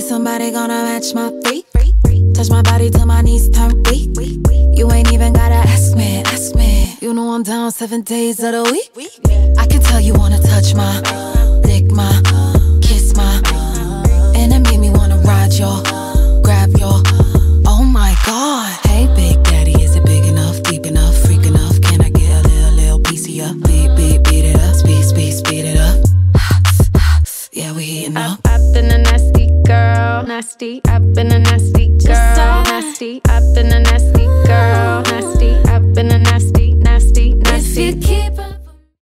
Is somebody gonna match my feet? Touch my body till my knees turn weak. You ain't even gotta ask me, ask me. You know I'm down seven days of the week. I can tell you wanna touch my, lick my, kiss my, and it made me wanna ride your, grab your. Oh my god. Hey Big Daddy, is it big enough, deep enough, freak enough? Can I get a little, little piece of ya? Beat, beat, beat it up, speed, speed, speed it up. Yeah, we heating up. I've been I've been a nasty girl, nasty. I've been.